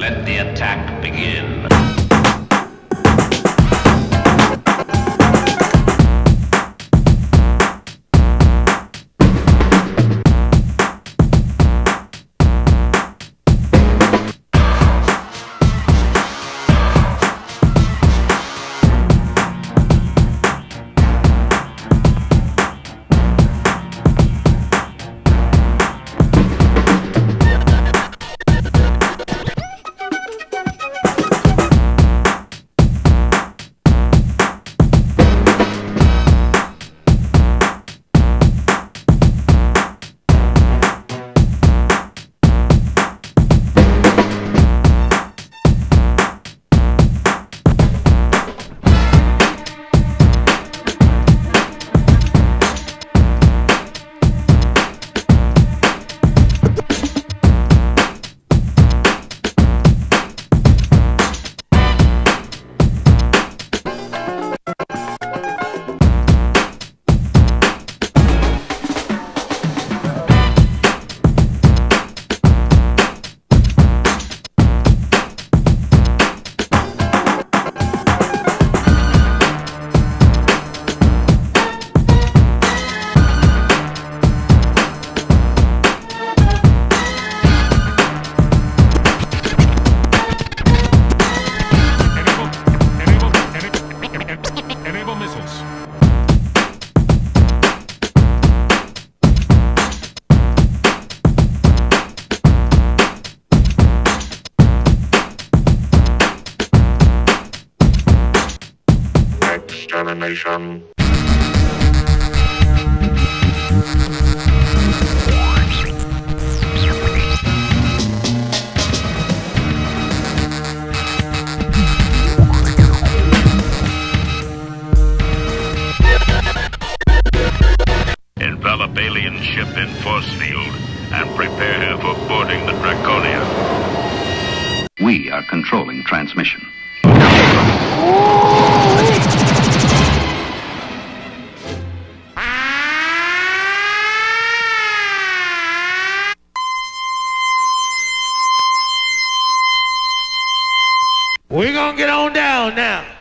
Let the attack begin. Extermination. Envelop alien ship in force field and prepare her for boarding the Draconia. We are controlling transmission. We're gonna get on down now.